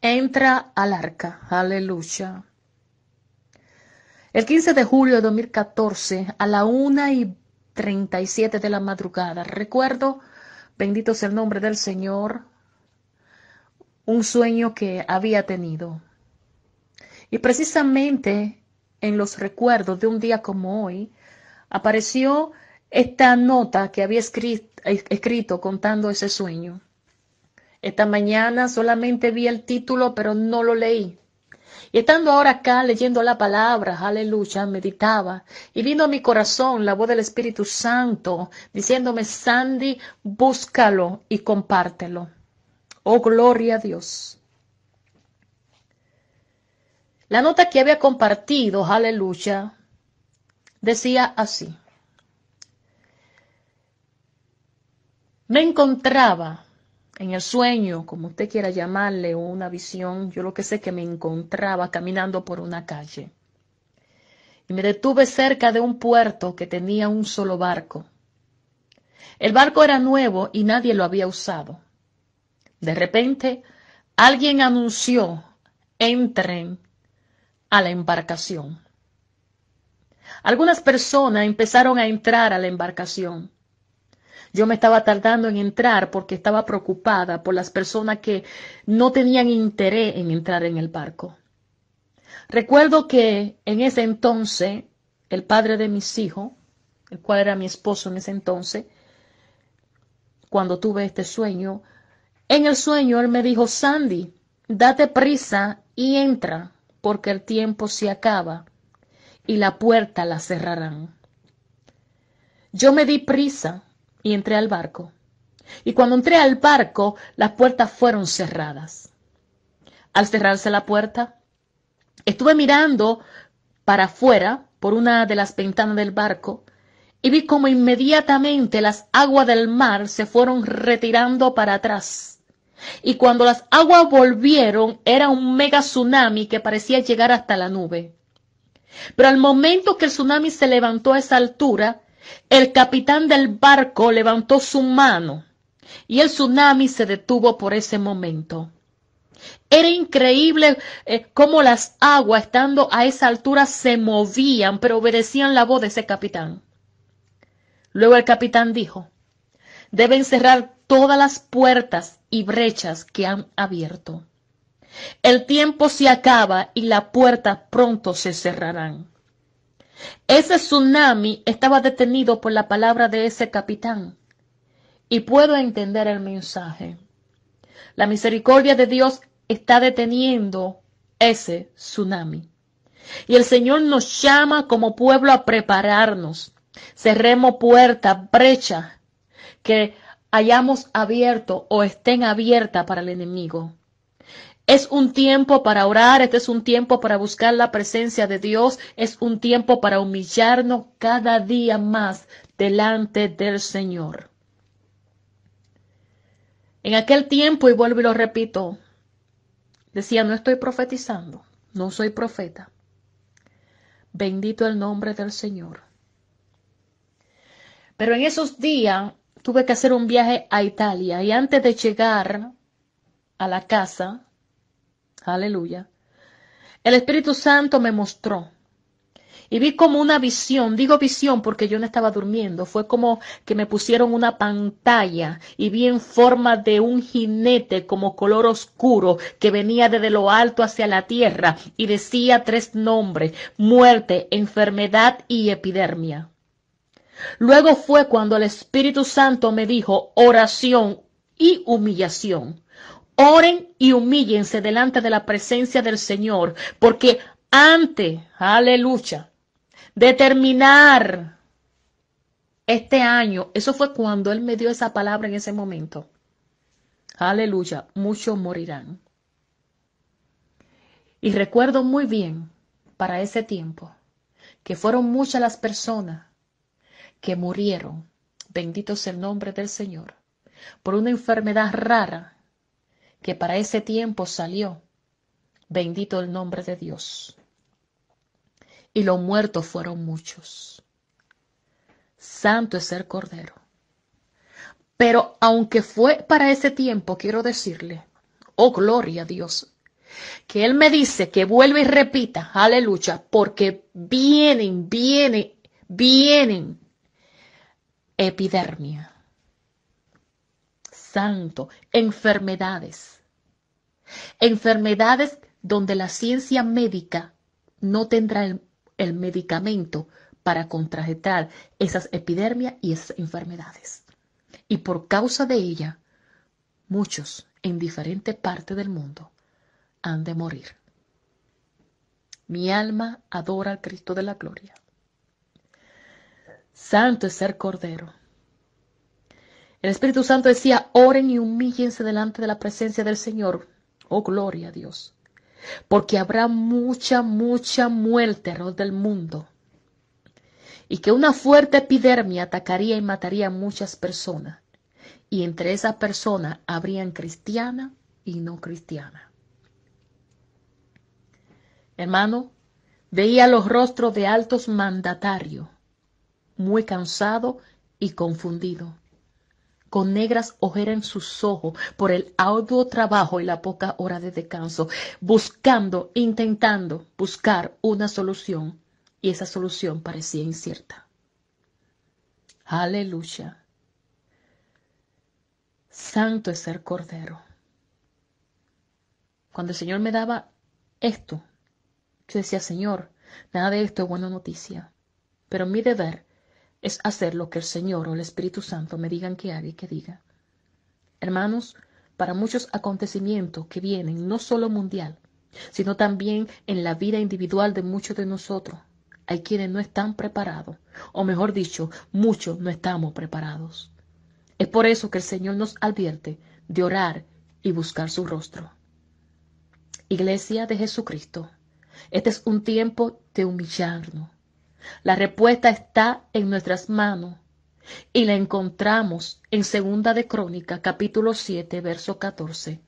entra al arca. Aleluya. El 15 de julio de 2014, a la una y 37 de la madrugada, recuerdo, bendito sea el nombre del Señor, un sueño que había tenido. Y precisamente en los recuerdos de un día como hoy, apareció esta nota que había escrito, escrito contando ese sueño. Esta mañana solamente vi el título, pero no lo leí. Y estando ahora acá leyendo la palabra, aleluya, meditaba, y vino a mi corazón la voz del Espíritu Santo diciéndome, Sandy, búscalo y compártelo. Oh, gloria a Dios. La nota que había compartido, aleluya, decía así. Me encontraba en el sueño, como usted quiera llamarle, o una visión, yo lo que sé que me encontraba caminando por una calle. Y me detuve cerca de un puerto que tenía un solo barco. El barco era nuevo y nadie lo había usado. De repente, alguien anunció, entren a la embarcación. Algunas personas empezaron a entrar a la embarcación. Yo me estaba tardando en entrar porque estaba preocupada por las personas que no tenían interés en entrar en el barco. Recuerdo que en ese entonces, el padre de mis hijos, el cual era mi esposo en ese entonces, cuando tuve este sueño, en el sueño él me dijo, Sandy, date prisa y entra, porque el tiempo se acaba y la puerta la cerrarán. Yo me di prisa y entré al barco. Y cuando entré al barco, las puertas fueron cerradas. Al cerrarse la puerta, estuve mirando para afuera por una de las ventanas del barco y vi como inmediatamente las aguas del mar se fueron retirando para atrás. Y cuando las aguas volvieron, era un mega tsunami que parecía llegar hasta la nube. Pero al momento que el tsunami se levantó a esa altura, el capitán del barco levantó su mano y el tsunami se detuvo por ese momento. Era increíble eh, cómo las aguas, estando a esa altura, se movían, pero obedecían la voz de ese capitán. Luego el capitán dijo, deben cerrar todas las puertas y brechas que han abierto. El tiempo se acaba y las puertas pronto se cerrarán. Ese tsunami estaba detenido por la palabra de ese capitán. Y puedo entender el mensaje. La misericordia de Dios está deteniendo ese tsunami. Y el Señor nos llama como pueblo a prepararnos. Cerremos puertas, brechas que hayamos abierto o estén abiertas para el enemigo. Es un tiempo para orar, este es un tiempo para buscar la presencia de Dios, es un tiempo para humillarnos cada día más delante del Señor. En aquel tiempo, y vuelvo y lo repito, decía, no estoy profetizando, no soy profeta. Bendito el nombre del Señor. Pero en esos días tuve que hacer un viaje a Italia y antes de llegar a la casa, Aleluya. El Espíritu Santo me mostró y vi como una visión, digo visión porque yo no estaba durmiendo, fue como que me pusieron una pantalla y vi en forma de un jinete como color oscuro que venía desde lo alto hacia la tierra y decía tres nombres, muerte, enfermedad y epidermia. Luego fue cuando el Espíritu Santo me dijo oración y humillación. Oren y humíllense delante de la presencia del Señor, porque antes, aleluya, de terminar este año, eso fue cuando Él me dio esa palabra en ese momento. Aleluya, muchos morirán. Y recuerdo muy bien para ese tiempo que fueron muchas las personas que murieron, bendito sea el nombre del Señor, por una enfermedad rara que para ese tiempo salió. Bendito el nombre de Dios. Y los muertos fueron muchos. Santo es el Cordero. Pero aunque fue para ese tiempo, quiero decirle, oh gloria a Dios, que Él me dice que vuelva y repita, aleluya, porque vienen, vienen, vienen epidermia, santo, enfermedades, enfermedades donde la ciencia médica no tendrá el, medicamento para contrarrestar esas epidemias y esas enfermedades. Y por causa de ella, muchos en diferentes partes del mundo han de morir. Mi alma adora al Cristo de la gloria. Santo es ser Cordero. El Espíritu Santo decía, oren y humíllense delante de la presencia del Señor. Oh, gloria a Dios. Porque habrá mucha, mucha muerte alrededor del mundo. Y que una fuerte epidemia atacaría y mataría a muchas personas. Y entre esas personas habrían cristiana y no cristiana. Hermano, veía los rostros de altos mandatarios, muy cansado y confundido, con negras ojeras en sus ojos por el arduo trabajo y la poca hora de descanso, buscando, intentando buscar una solución, y esa solución parecía incierta. Aleluya. Santo es ser Cordero. Cuando el Señor me daba esto, yo decía, Señor, nada de esto es buena noticia, pero mi deber es hacer lo que el Señor o el Espíritu Santo me digan que haga y que diga. Hermanos, para muchos acontecimientos que vienen, no solo mundial, sino también en la vida individual de muchos de nosotros, hay quienes no están preparados, o mejor dicho, muchos no estamos preparados. Es por eso que el Señor nos advierte de orar y buscar su rostro. Iglesia de Jesucristo, este es un tiempo de humillarnos. La respuesta está en nuestras manos y la encontramos en Segunda de Crónica, capítulo 7, verso 14.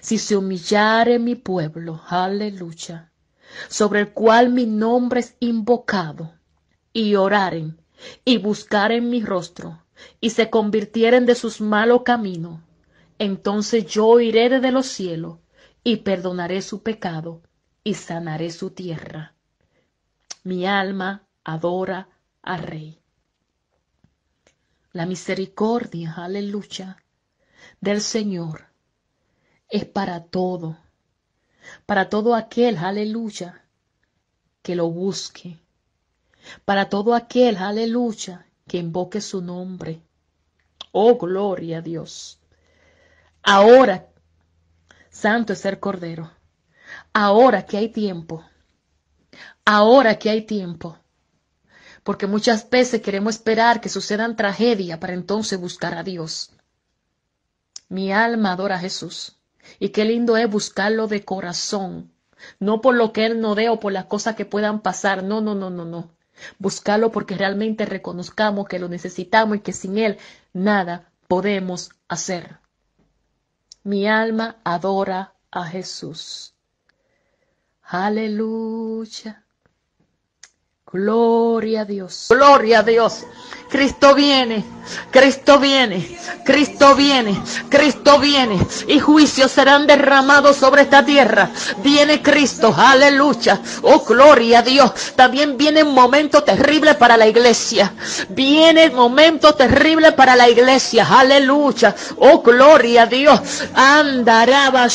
Si se humillare mi pueblo, aleluya, sobre el cual mi nombre es invocado, y oraren y buscaren mi rostro, y se convirtieren de sus malos caminos, entonces yo iré desde los cielos y perdonaré su pecado y sanaré su tierra. Mi alma adora al Rey. La misericordia, aleluya, del Señor es para todo, para todo aquel, aleluya, que lo busque, para todo aquel, aleluya, que invoque su nombre. Oh, gloria a Dios. Ahora, santo es el Cordero ahora que hay tiempo, ahora que hay tiempo, porque muchas veces queremos esperar que sucedan tragedias para entonces buscar a Dios. Mi alma adora a Jesús y qué lindo es buscarlo de corazón, no por lo que Él no dé o por las cosas que puedan pasar, no, no, no, no, no. Buscarlo porque realmente reconozcamos que lo necesitamos y que sin Él nada podemos hacer. Mi alma adora a Jesús. Aleluya. Gloria a Dios. Gloria a Dios. Cristo viene, Cristo viene, Cristo viene, Cristo viene y juicios serán derramados sobre esta tierra. Viene Cristo, aleluya. Oh, gloria a Dios. También viene un momento terrible para la iglesia. Viene un momento terrible para la iglesia. Aleluya. Oh, gloria a Dios. Andaraba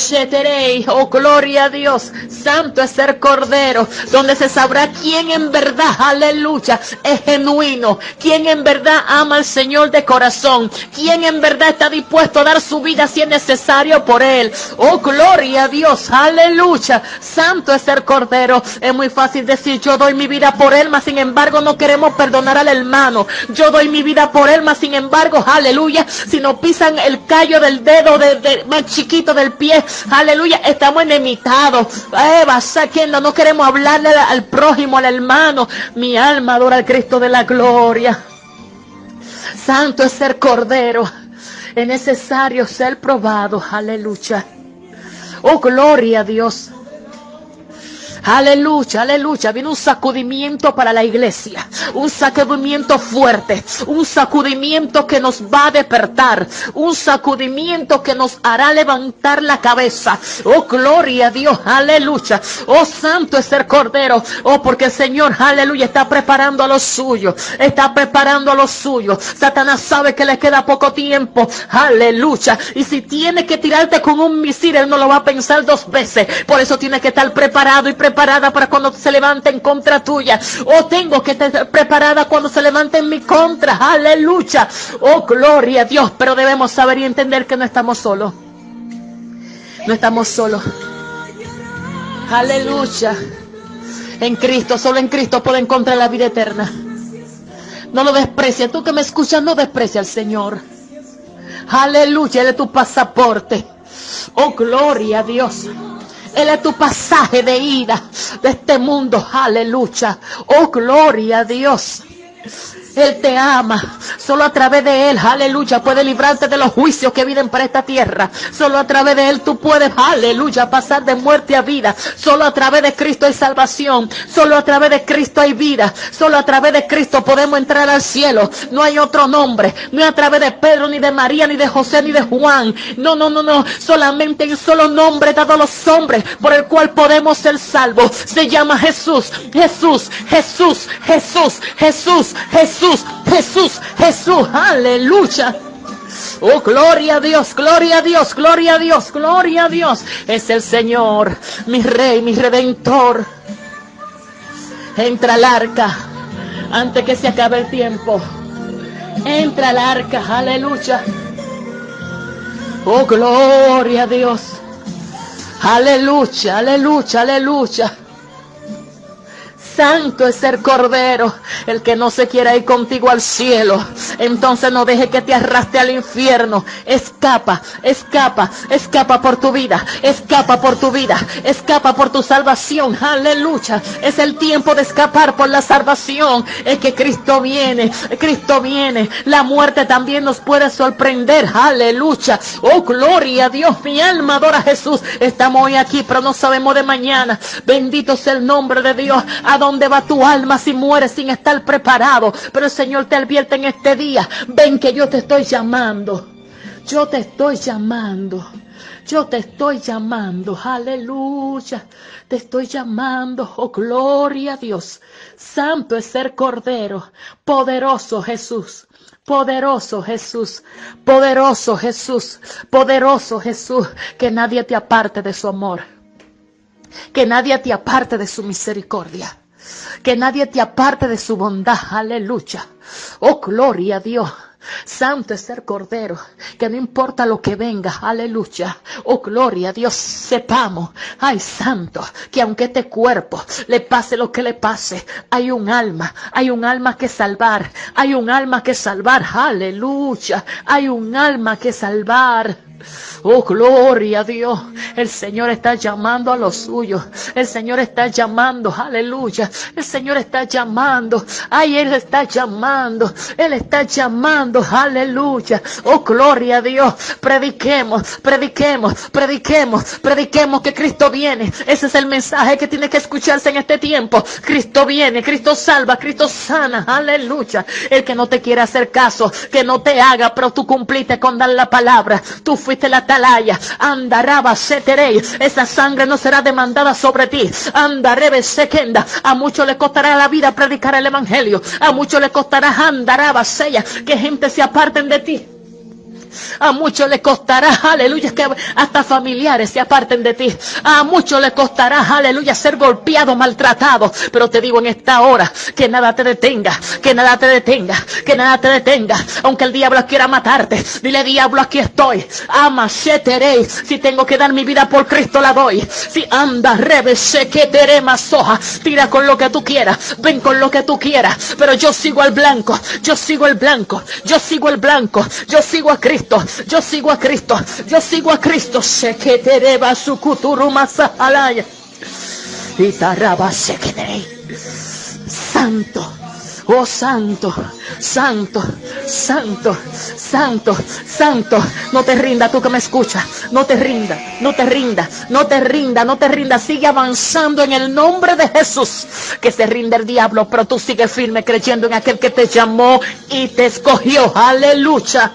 Oh, gloria a Dios. Santo es ser cordero, donde se sabrá quién en verdad, aleluya, es genuino, quién en verdad ama al Señor de corazón, quien en verdad está dispuesto a dar su vida si es necesario por Él. Oh, gloria a Dios, aleluya. Santo es el Cordero. Es muy fácil decir, yo doy mi vida por Él, mas sin embargo no queremos perdonar al hermano. Yo doy mi vida por Él, mas sin embargo, aleluya, si nos pisan el callo del dedo de, más chiquito del pie, aleluya, estamos enemitados. Eh, no, no queremos hablarle al prójimo, al hermano. Mi alma adora al Cristo de la gloria. Santo es ser cordero. Es necesario ser probado. Aleluya. Oh, gloria a Dios. Aleluya, aleluya. Viene un sacudimiento para la iglesia. Un sacudimiento fuerte. Un sacudimiento que nos va a despertar. Un sacudimiento que nos hará levantar la cabeza. Oh, gloria a Dios. Aleluya. Oh, santo es el Cordero. Oh, porque el Señor, aleluya, está preparando a los suyos. Está preparando a los suyos. Satanás sabe que le queda poco tiempo. Aleluya. Y si tiene que tirarte con un misil, él no lo va a pensar dos veces. Por eso tiene que estar preparado y preparada para cuando se levante en contra tuya. Oh, tengo que estar preparada cuando se levante en mi contra. Aleluya. Oh, gloria a Dios. Pero debemos saber y entender que no estamos solos. No estamos solos. Aleluya. En Cristo, solo en Cristo puedo encontrar la vida eterna. No lo desprecia. Tú que me escuchas, no desprecia al Señor. Aleluya. Es tu pasaporte. Oh, gloria a Dios. Él es tu pasaje de ida de este mundo. Aleluya. Oh, gloria a Dios. Él te ama. Solo a través de Él, aleluya, puede librarte de los juicios que vienen para esta tierra. Solo a través de Él tú puedes, aleluya, pasar de muerte a vida. Solo a través de Cristo hay salvación. Solo a través de Cristo hay vida. Solo a través de Cristo podemos entrar al cielo. No hay otro nombre. No es a través de Pedro, ni de María, ni de José, ni de Juan. No, no, no, no. Solamente un solo nombre dado a los hombres por el cual podemos ser salvos. Se llama. Jesús, Jesús, Jesús, Jesús, Jesús, Jesús, Jesús. Aleluya. Oh, gloria a Dios, gloria a Dios, gloria a Dios, gloria a Dios. Es el Señor, mi Rey, mi Redentor. Entra al arca antes que se acabe el tiempo. Entra al arca, aleluya. Oh, gloria a Dios. Aleluya, aleluya, aleluya. Santo es el Cordero, el que no se quiera ir contigo al cielo. Entonces no deje que te arrastre al infierno. Escapa, escapa, escapa por tu vida, escapa por tu vida, escapa por tu salvación. Aleluya. Es el tiempo de escapar por la salvación. Es que Cristo viene, Cristo viene. La muerte también nos puede sorprender. Aleluya. Oh, gloria a Dios. Mi alma adora a Jesús. Estamos hoy aquí, pero no sabemos de mañana. Bendito sea el nombre de Dios dónde va tu alma si mueres sin estar preparado. Pero el Señor te advierte en este día, ven que yo te estoy llamando. Yo te estoy llamando. Yo te estoy llamando, aleluya. Te estoy llamando, oh gloria a Dios. Santo es ser Cordero, poderoso Jesús. Poderoso Jesús, poderoso Jesús, poderoso Jesús, que nadie te aparte de su amor, que nadie te aparte de su misericordia. Que nadie te aparte de su bondad. Aleluya. Oh, gloria a Dios. Santo es el Cordero, que no importa lo que venga, aleluya. Oh, gloria a Dios, sepamos, ay, santo, que aunque este cuerpo le pase lo que le pase, hay un alma, hay un alma que salvar, hay un alma que salvar, aleluya, hay un alma que salvar. Oh, gloria a Dios. El Señor está llamando a los suyos. El Señor está llamando. Aleluya. El Señor está llamando. Ay, Él está llamando. Él está llamando. Aleluya. Oh, gloria a Dios. Prediquemos, prediquemos, prediquemos, prediquemos que Cristo viene. Ese es el mensaje que tiene que escucharse en este tiempo. Cristo viene, Cristo salva, Cristo sana. Aleluya. El que no te quiere hacer caso, que no te haga, pero tú cumpliste con dar la palabra. Tú la atalaya. Andaraba seterei. Esa sangre no será demandada sobre ti. Andarebe sequenda. A muchos le costará la vida predicar el evangelio. A muchos le costará andaraba sella. Que gente se aparten de ti. A muchos le costará, aleluya, que hasta familiares se aparten de ti. A muchos le costará, aleluya, ser golpeado, maltratado. Pero te digo en esta hora que nada te detenga, que nada te detenga, que nada te detenga. Aunque el diablo quiera matarte, dile diablo, aquí estoy. Ama. Si tengo que dar mi vida por Cristo, la doy. Si anda, rebe, que más soja. Tira con lo que tú quieras, ven con lo que tú quieras. Pero yo sigo al blanco, yo sigo el blanco, yo sigo el blanco, yo sigo a Cristo. Yo sigo a Cristo. Yo sigo a Cristo. Se que te deba su Y taraba se Santo. Oh santo, santo, santo, santo, santo. No te rinda tú que me escuchas. No te rinda, no te rinda, no te rinda, no te rinda. Sigue avanzando en el nombre de Jesús. Que se rinde el diablo, pero tú sigues firme creyendo en aquel que te llamó y te escogió. Aleluya.